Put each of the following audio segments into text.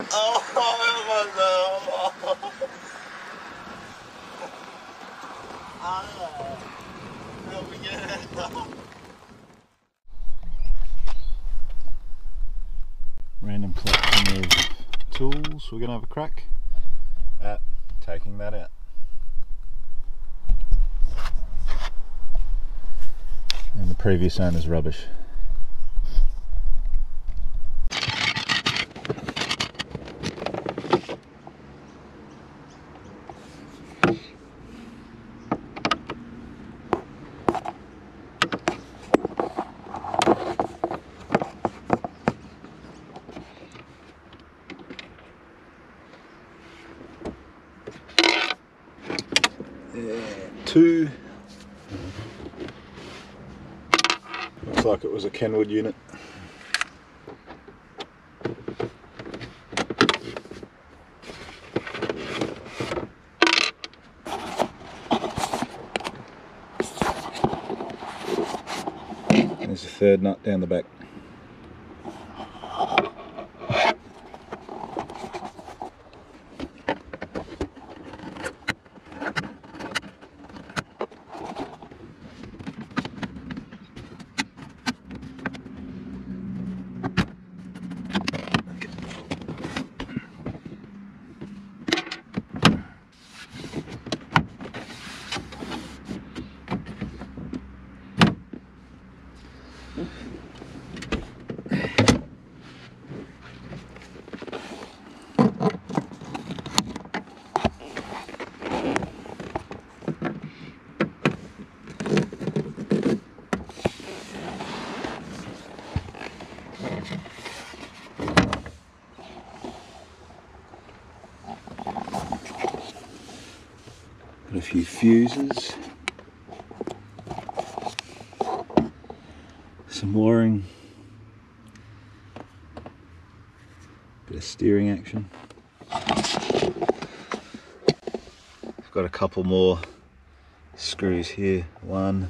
Random collection of tools. We're going to have a crack at taking that out. And the previous owner's rubbish. Kenwood unit. There's a third nut down the back. Fuses. Some wiring. Bit of steering action. I've got a couple more screws here. One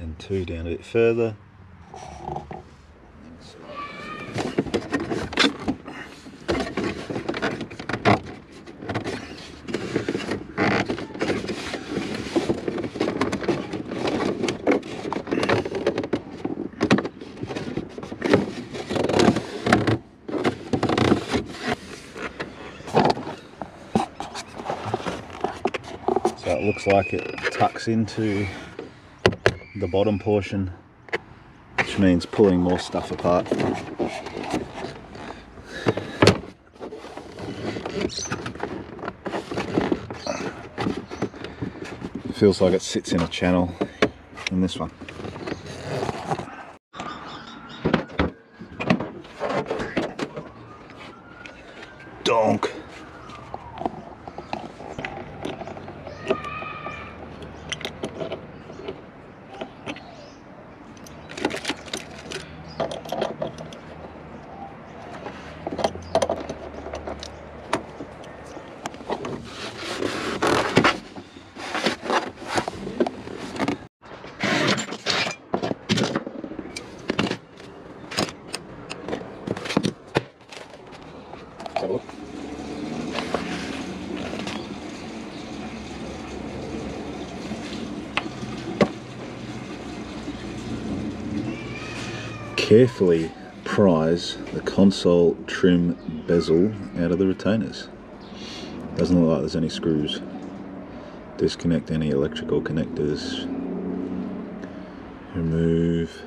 and two down a bit further. So it looks like it tucks into the bottom portion, which means pulling more stuff apart. Feels like it sits in a channel in this one. Carefully prise the console trim bezel out of the retainers. Doesn't look like there's any screws. Disconnect any electrical connectors. Remove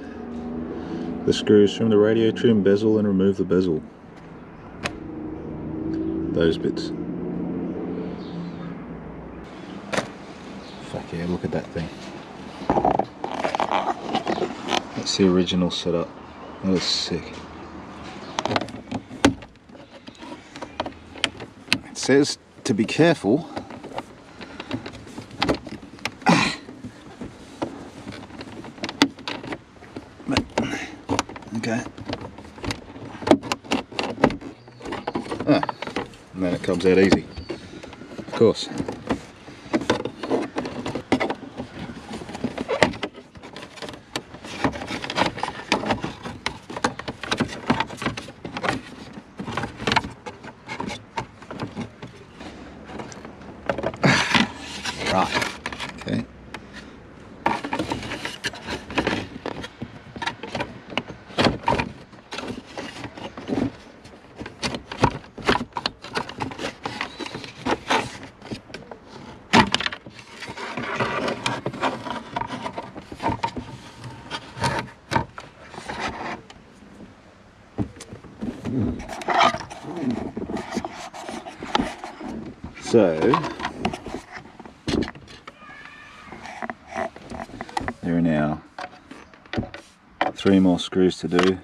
the screws from the radio trim bezel and remove the bezel those bits. Fuck yeah, look at that thing. That's the original setup. That is sick. It says to be careful. But, okay. Ah, and then it comes out easy. Of course. So, there are now three more screws to do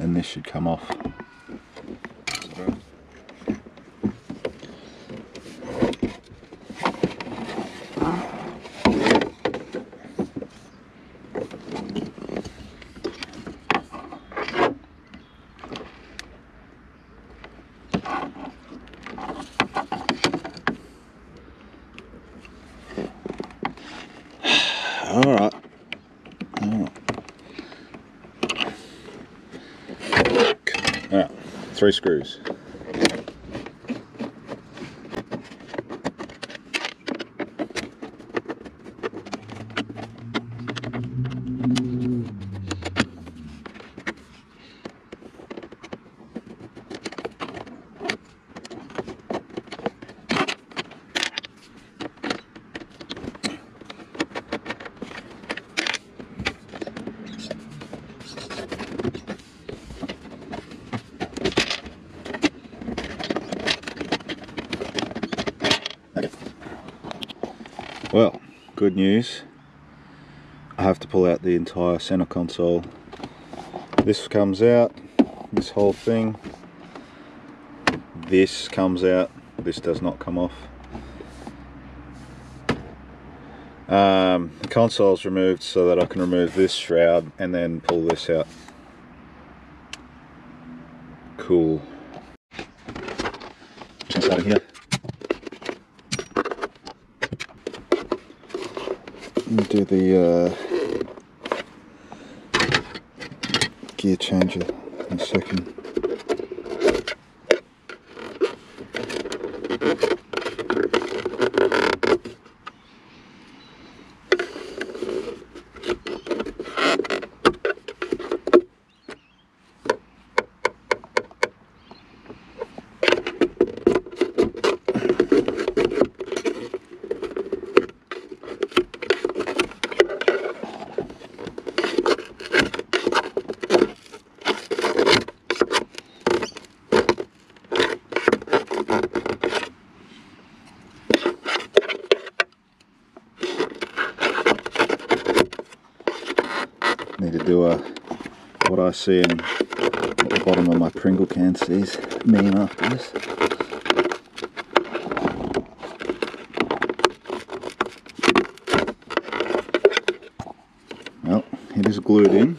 and this should come off. Alright. Alright, three screws. Well, good news. I have to pull the entire center console. This comes out, this whole thing. This comes out, this does not come off. Um, the console's removed so that I can remove this shroud and then pull this out. Cool. Just out of here. do the uh, gear changer in a second. need to do a what see at the bottom of my Pringle can sees meme after this. Well, it is glued in.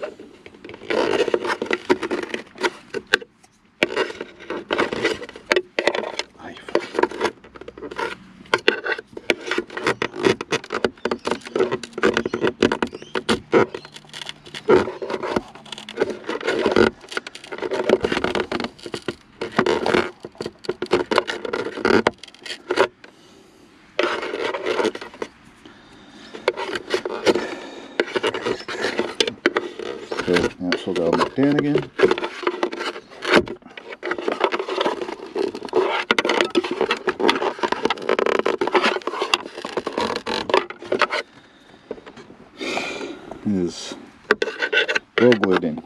Okay, now she'll go back down again. Is well glued in.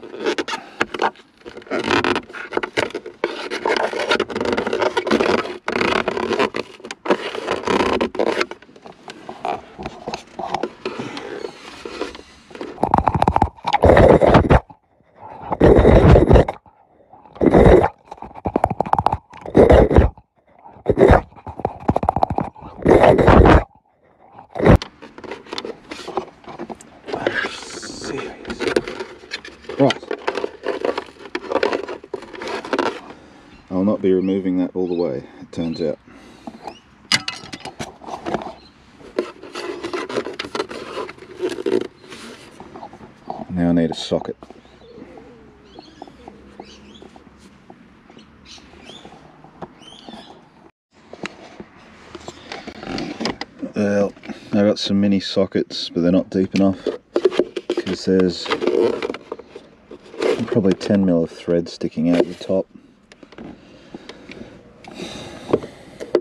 Right. I'll not be removing that all the way, it turns out. Now I need a socket. Well, I've got some mini sockets, but they're not deep enough because there's probably 10 mil of thread sticking out the top.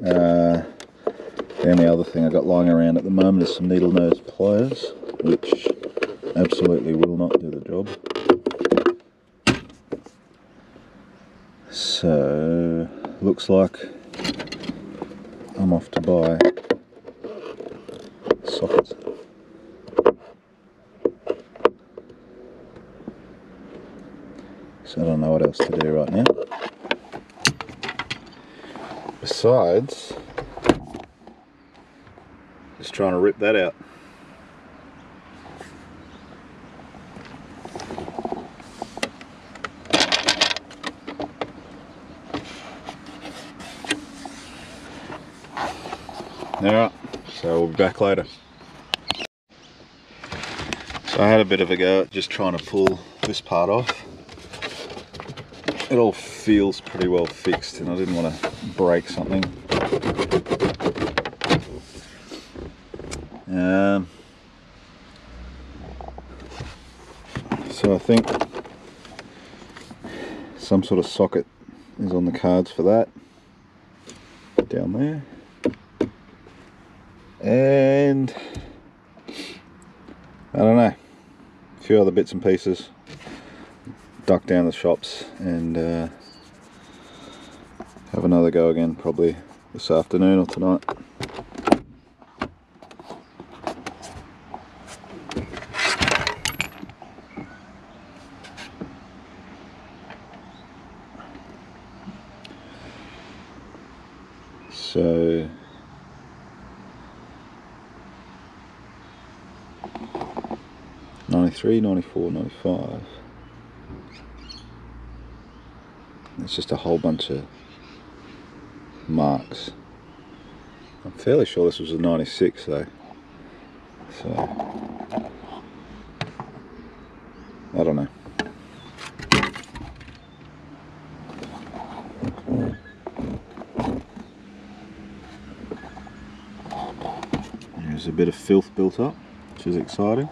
Uh, the only other thing I've got lying around at the moment is some needle nose pliers, which absolutely will not do the job. So, looks like I'm off to buy sockets. So I don't know what else to do right now. Besides, just trying to rip that out. Alright, so we'll be back later. So I had a bit of a go at just trying to pull this part off. It all feels pretty well fixed and I didn't want to break something. Um, so I think some sort of socket is on the cards for that down there and I don't know. A few other bits and pieces. Duck down the shops and uh, have another go again probably this afternoon or tonight so 93, 94, 95. It's just a whole bunch of marks. I'm fairly sure this was a 96 though. So, I don't know. There's a bit of filth built up, which is exciting.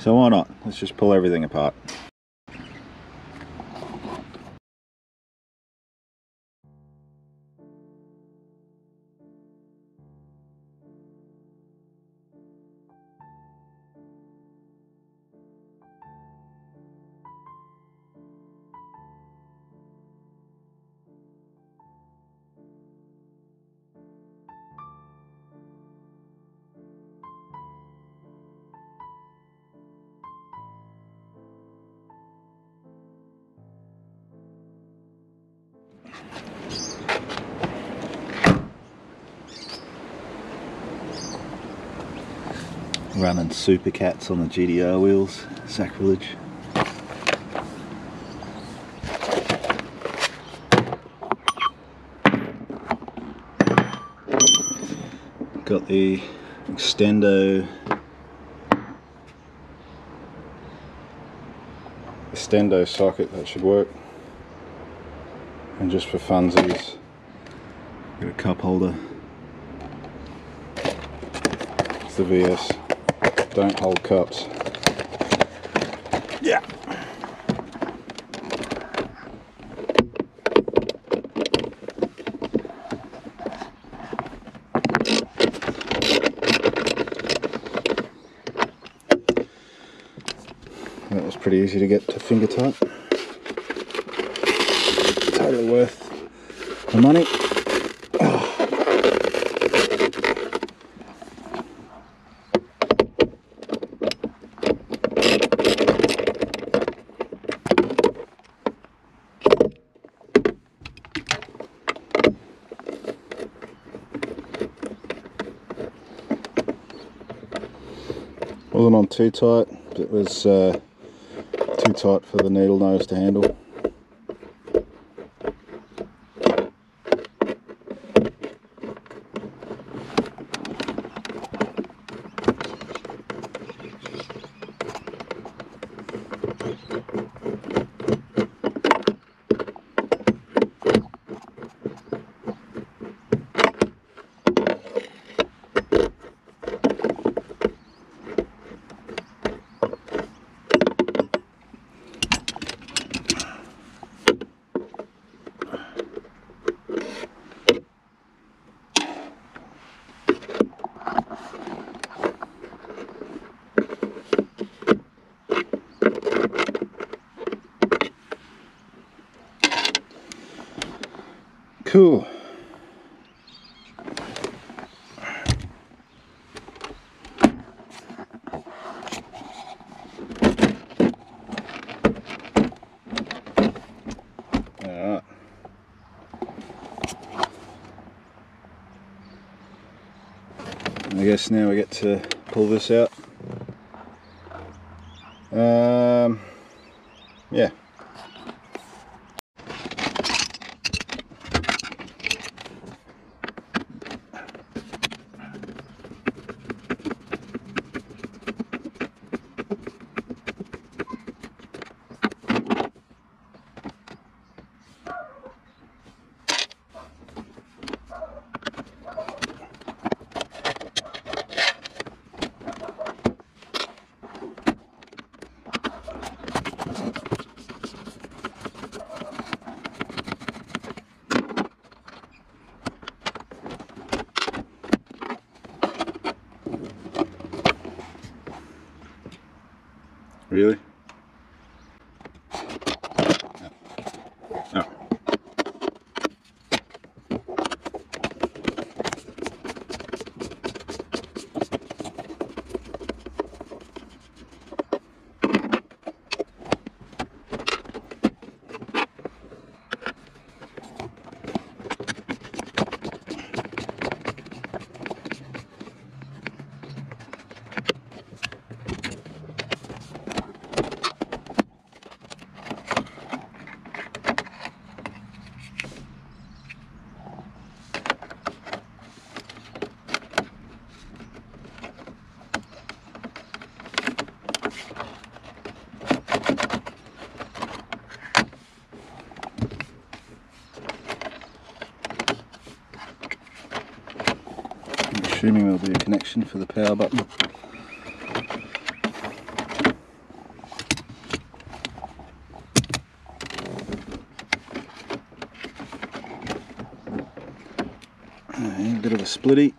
So why not? Let's just pull everything apart. Running supercats on the GDR wheels, sacrilege. Got the extendo. Extendo socket that should work. And just for funsies got a cup holder. It's the VS don't hold cups. Yeah. That was pretty easy to get to finger tight. Totally worth the money. On too tight. It was uh, too tight for the needle nose to handle Cool. I guess now we get to pull this out. A connection for the power button. A bit of a splitty.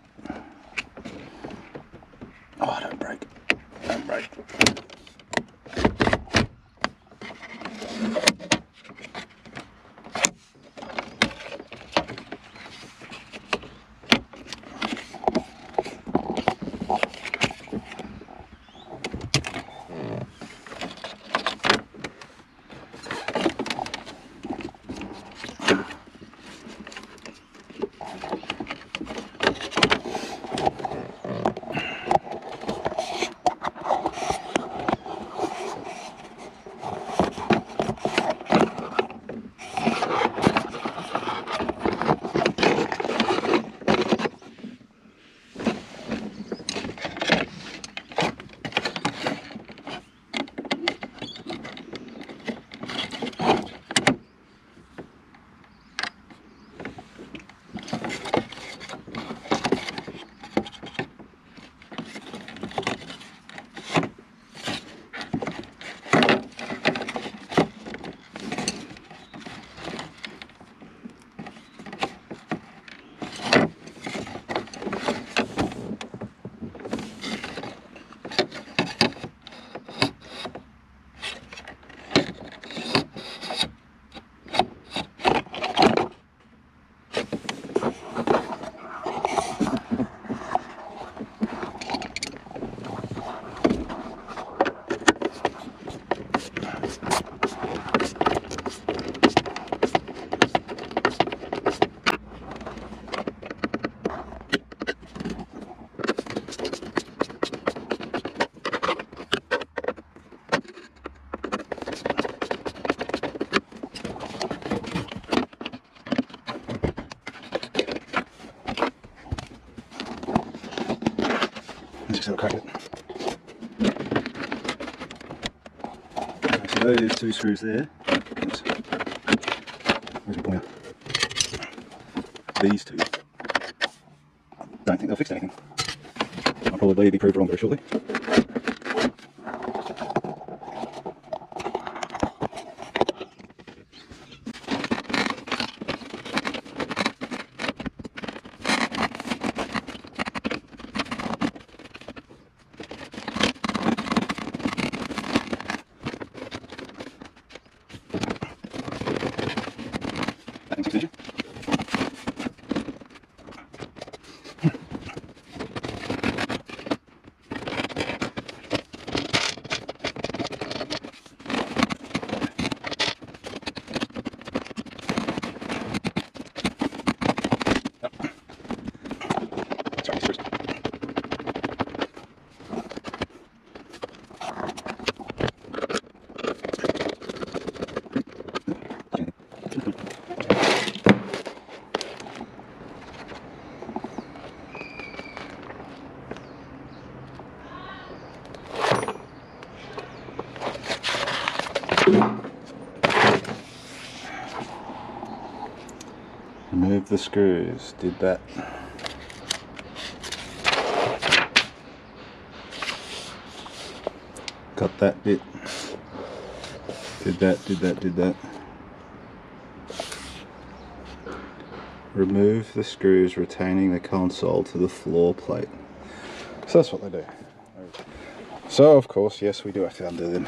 Just have a crack it. So those two screws there. Oops. Where's pointer? These two. Don't think they'll fix anything. I'll probably be proved wrong very shortly. That thing's extension. Remove the screws. Did that. Cut that bit. Did that, did that, did that. Remove the screws retaining the console to the floor plate. So that's what they do. So of course, yes, we do have to undo them.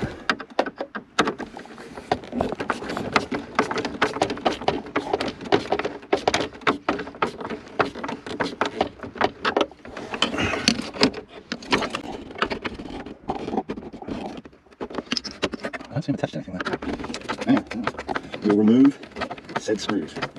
I don't seem to touch anything there. Yeah. We'll remove said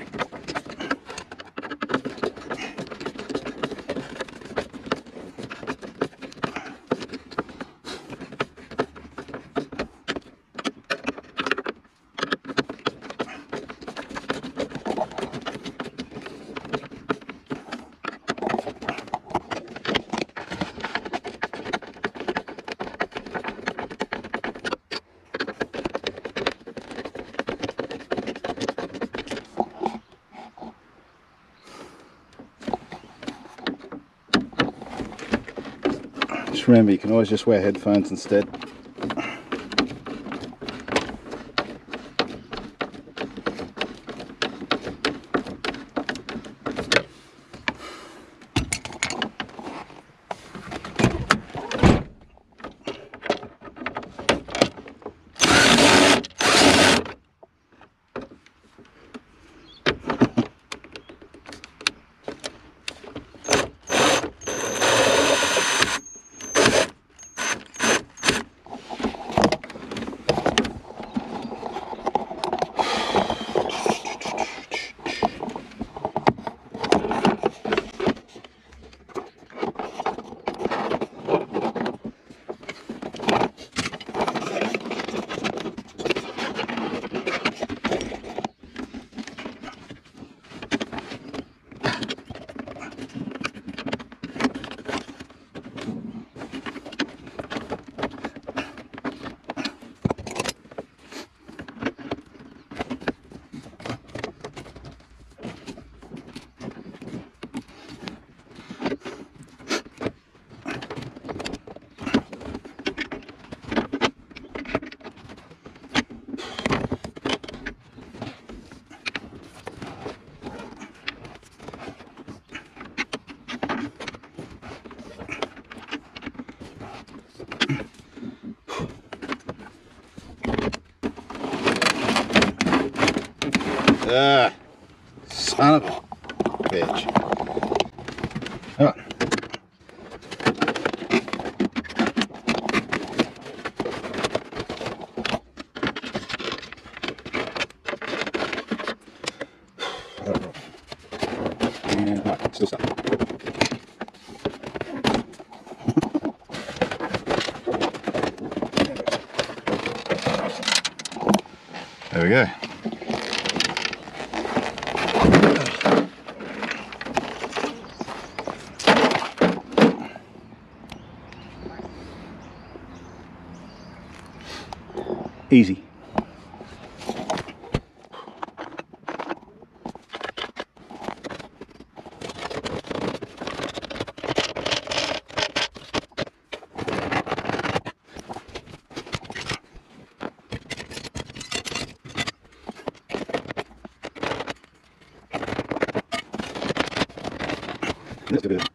remember, you can always just wear headphones instead. Ah, son of a bitch. And, still stuck. There we go. Easy. Let's do it.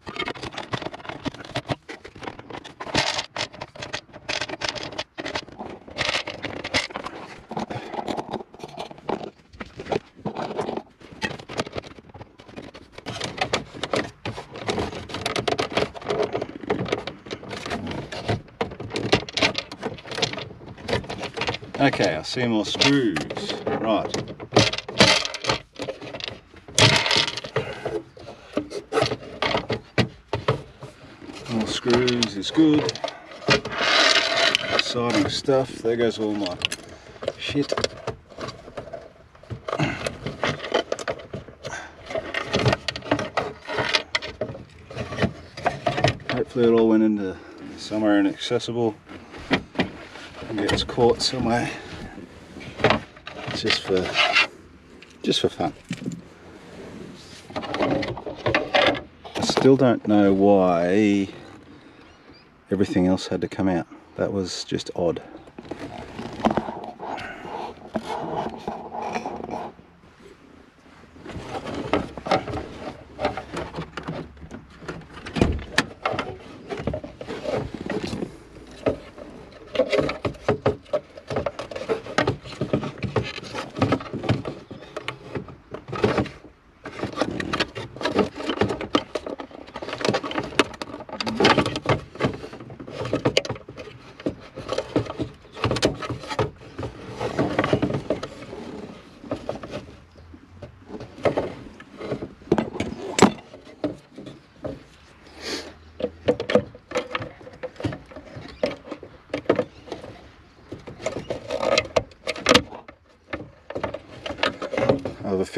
More screws. Right. More screws is good. Exciting stuff. There goes all my shit. Hopefully it all went into somewhere inaccessible and gets caught somewhere just for just for fun. I still don't know why everything else had to come out. That was just odd.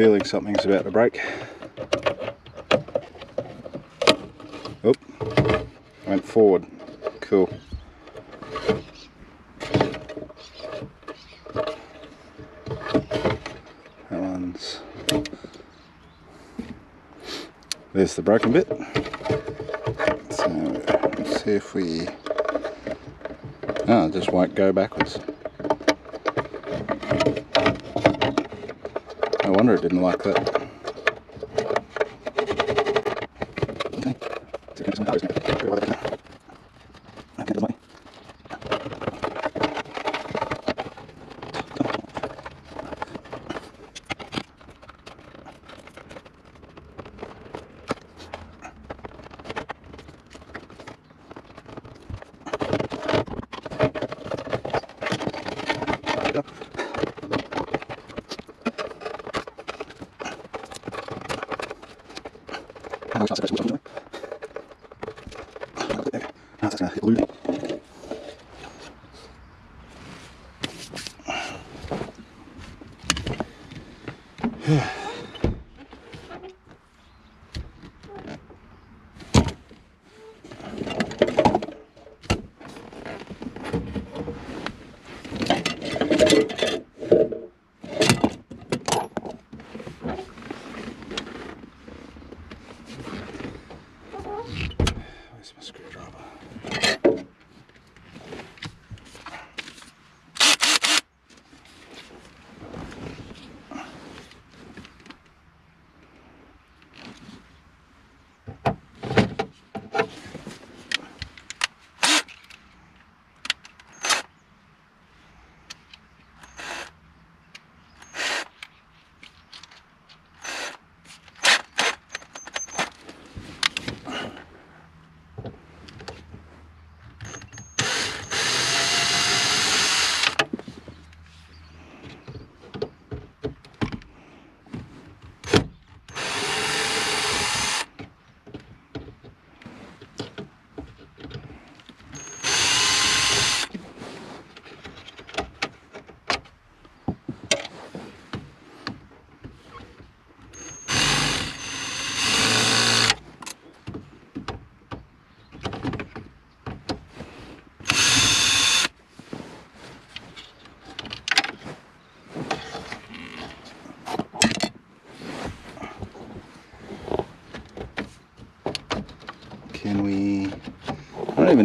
Feeling something's about to break. Oop, went forward. Cool. That one's. There's the broken bit. So let's see if we. Oh, it just won't go backwards. Wonder it didn't like that.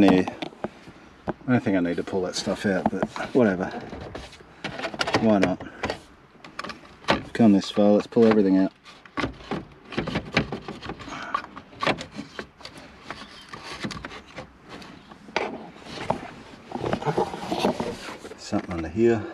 I don't think I need to pull that stuff out, but whatever. Why not? Come this far, let's pull everything out. Something under here.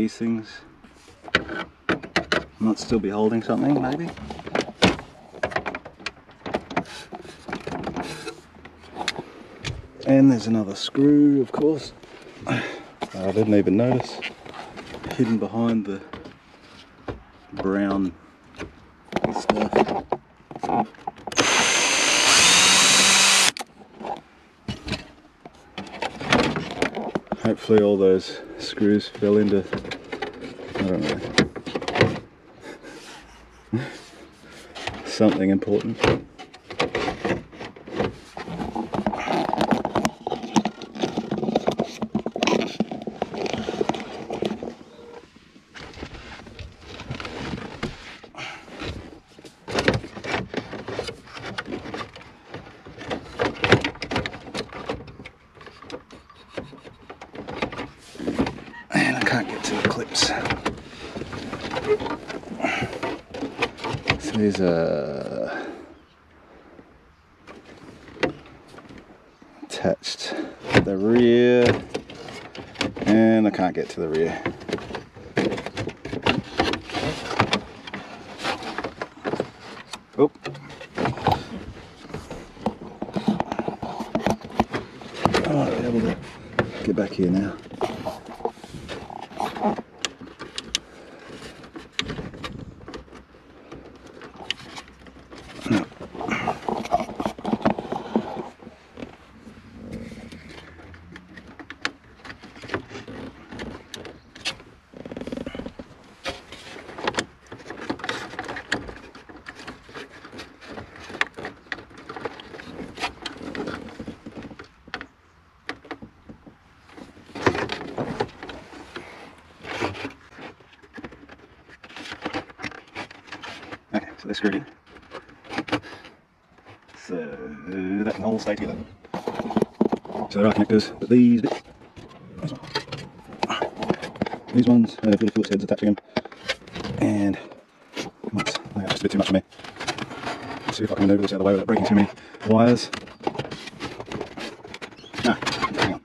These things might still be holding something, maybe. And there's another screw, of course. I didn't even notice. Hidden behind the brown stuff. Hopefully all those screws fell into, something important. And I can't get to the clips. So these are uh, attached to the rear, and I can't get to the rear. Oh. I might be able to get back here now. Okay, so they're screwed in. So that can all stay together. But these these ones have little Phillips heads attaching them, and are just a bit too much for me. Let's see if I can maneuver this out of the way without breaking too many wires. No, hang on.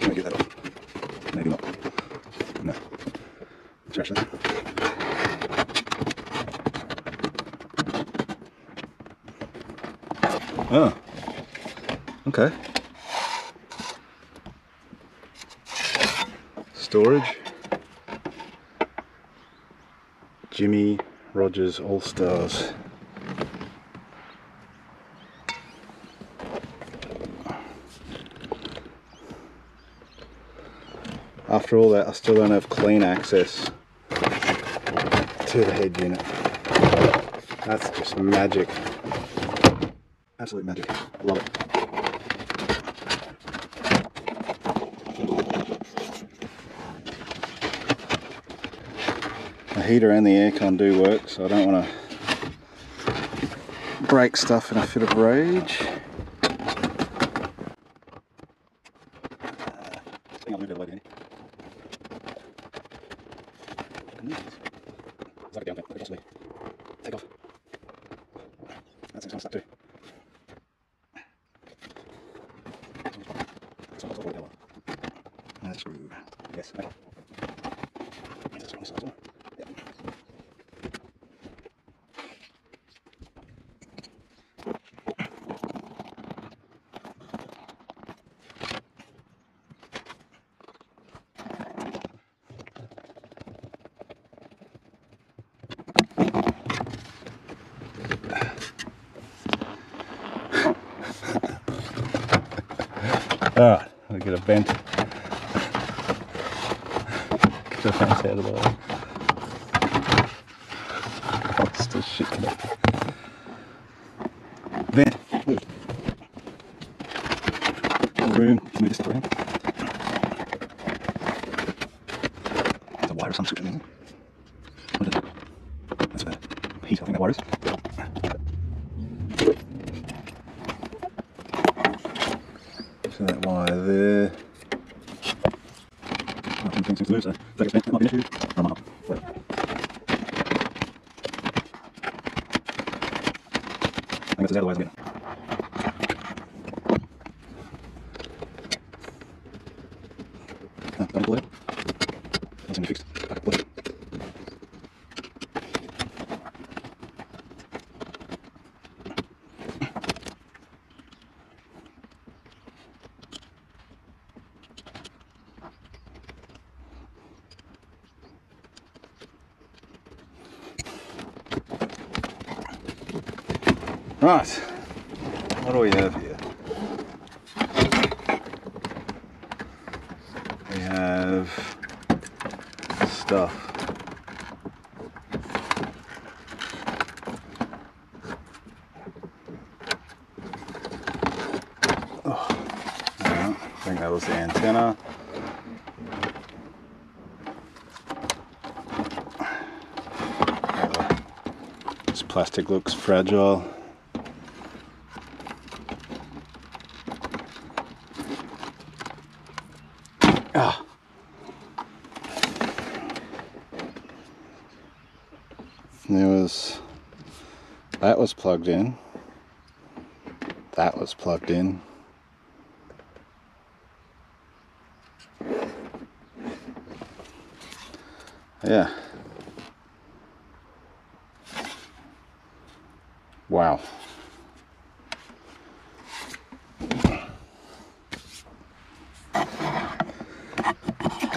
Can I get that off? Maybe not. No. Trash that. Oh. Okay. Storage. Jimmy Rogers All Stars. After all that, I still don't have clean access to the head unit. That's just magic. Absolute magic. Love it. Heater and the aircon do work, so I don't want to break stuff in a fit of rage. Thing I'll move out of the way, Danny. It's like a down thing, possibly. Take off. That's kind of stuck too. That's screw. Yes, okay. Yes, this one, this one. Yep. Ah, Alright, we get a vent. Get the fence out of the way. Oh, it's still shit connected. Vent. Moved. Room. Move this around. There's a wire or some sort in there. What is it? That's a heat, I think that wire is. So that wire there. Nothing seems to lose, so if that gets bent, that might be an issue. Or I might not. Whatever. I think that's as out of the way as I get. Oh. Don't pull it. Nothing fixed. Back pull it. Right, what do we have here? We have stuff. Oh, I think that was the antenna. This plastic looks fragile. Ah. There was that was plugged in. That was plugged in. Yeah. Wow.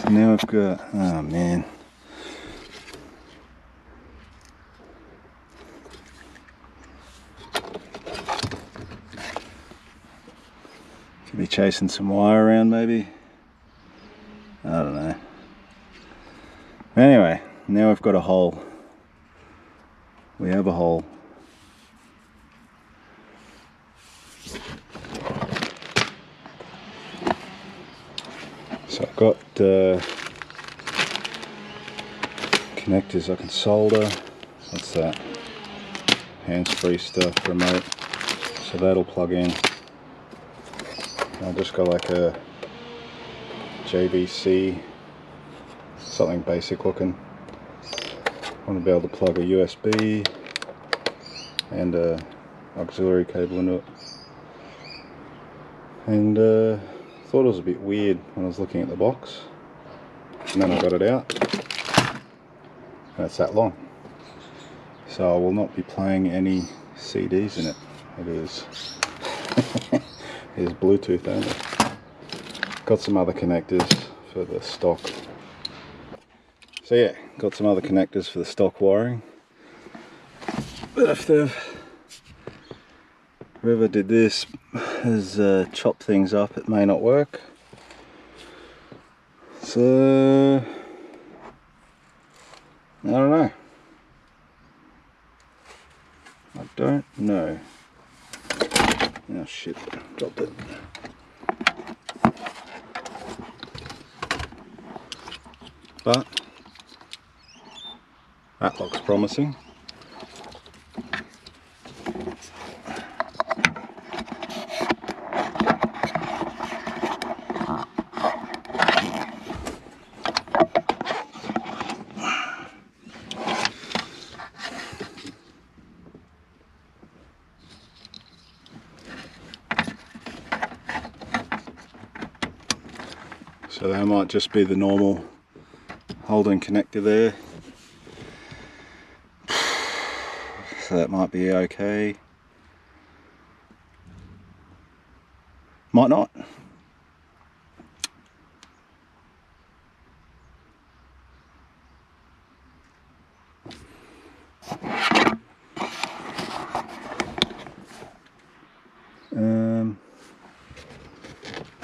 Now I've got, oh man. Chasing some wire around maybe. I don't know. Anyway, now we've got a hole. We have a hole. So I've got uh, connectors I can solder. What's that? Hands-free stuff, remote. So that'll plug in. I've just got like a JVC, something basic looking. I want to be able to plug a USB and a auxiliary cable into it. And uh, thought it was a bit weird when I was looking at the box. And then I got it out. And it's that long. So I will not be playing any CDs in it. It is, is Bluetooth only. Got some other connectors for the stock. So yeah, got some other connectors for the stock wiring. But if they've whoever did this has uh, chopped things up, it may not work. So I don't know. I don't know. Oh shit, dropped it. But that looks promising. So that might just be the normal holding connector there. So that might be okay. Might not. Um,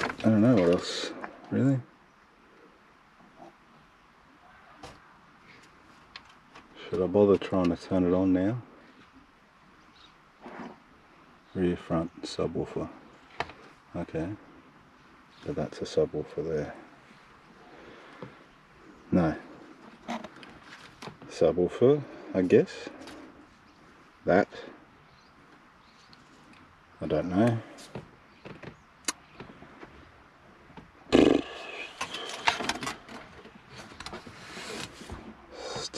I don't know what else, really. I bother trying to turn it on now? Rear front subwoofer. Okay. But that's a subwoofer there. No. Subwoofer, I guess. That. I don't know.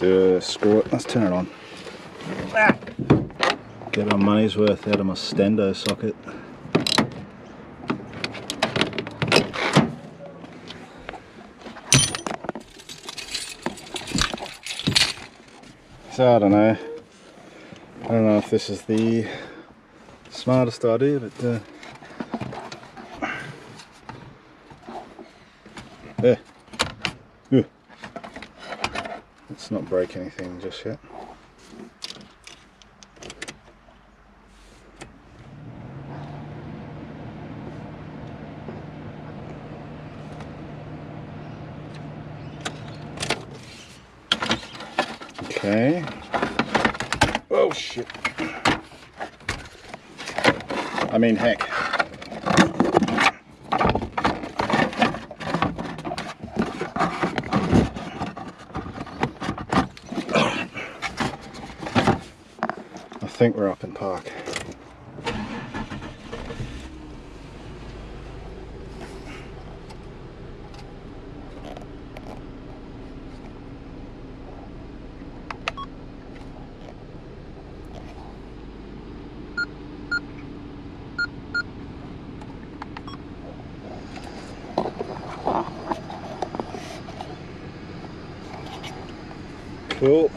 Uh, screw it, let's turn it on. Get my money's worth out of my stendo socket. So I don't know. I don't know if this is the smartest idea, but uh, yeah. Not break anything just yet. Okay. Oh shit. I mean heck. I think we're up in park. Cool.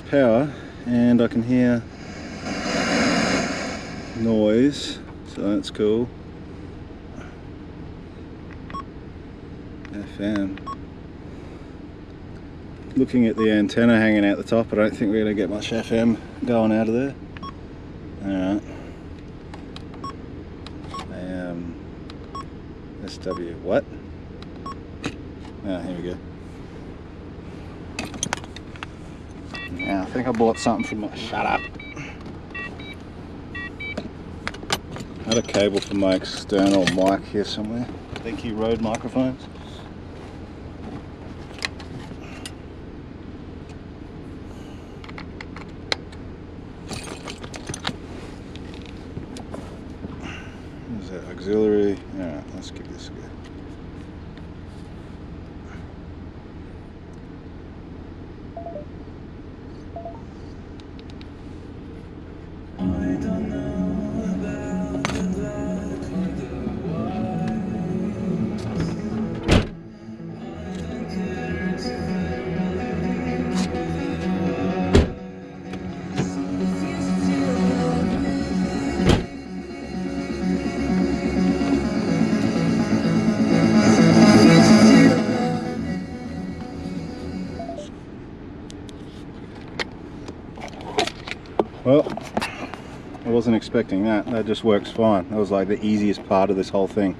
Power and I can hear noise, so that's cool. FM. Looking at the antenna hanging out the top, I don't think we're going to get much FM going out of there. Alright. Um, SW, what? Ah, here we go. Yeah, I think I bought something from my, shut up. I had a cable for my external mic here somewhere. Thank you, Rode microphones. Is that auxiliary? Yeah, let's give this a go. Expecting that. That just works fine. That was like the easiest part of this whole thing.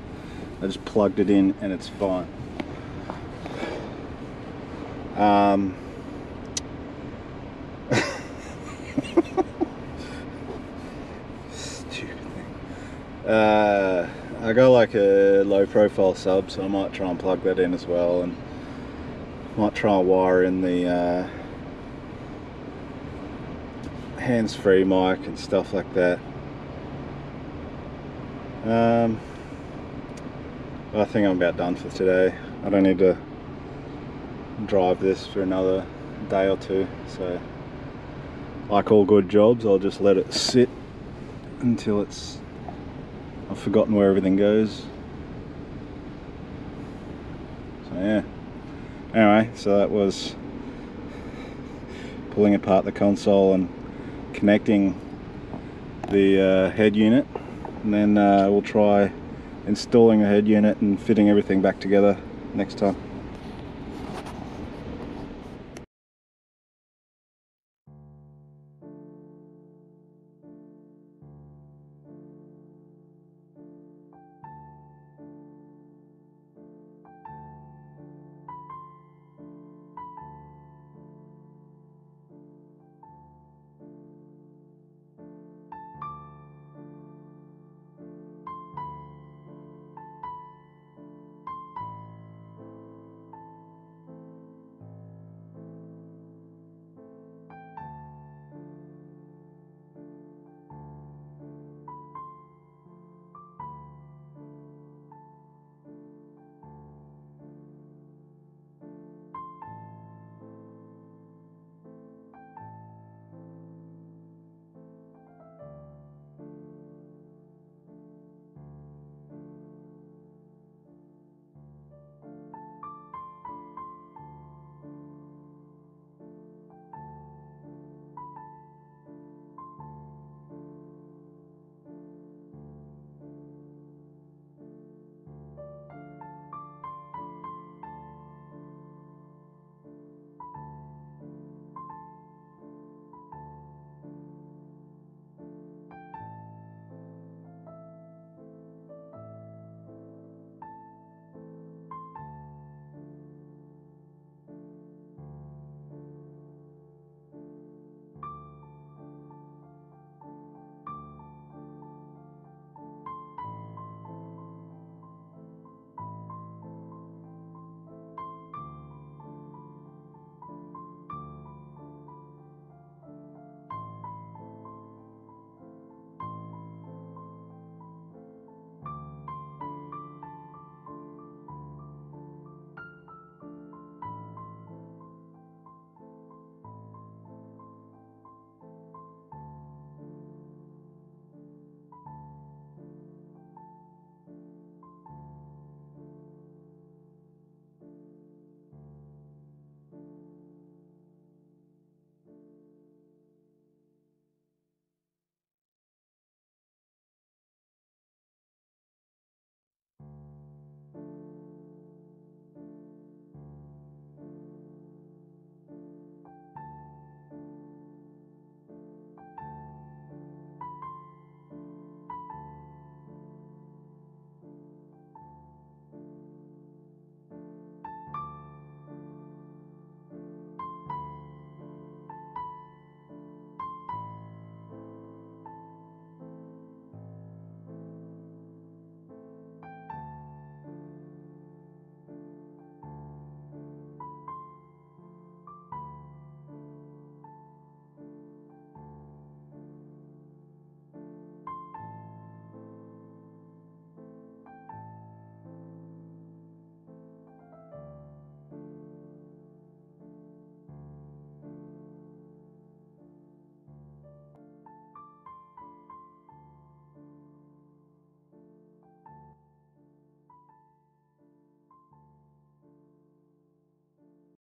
I just plugged it in and it's fine. Um, stupid thing. Uh, I got like a low profile sub, so I might try and plug that in as well, and might try and wire in the uh, hands-free mic and stuff like that. Um, I think I'm about done for today. I don't need to drive this for another day or two. So, like all good jobs, I'll just let it sit until it's I've forgotten where everything goes. So yeah. Anyway, so that was pulling apart the console and connecting the uh, head unit and then uh, we'll try installing the head unit and fitting everything back together next time.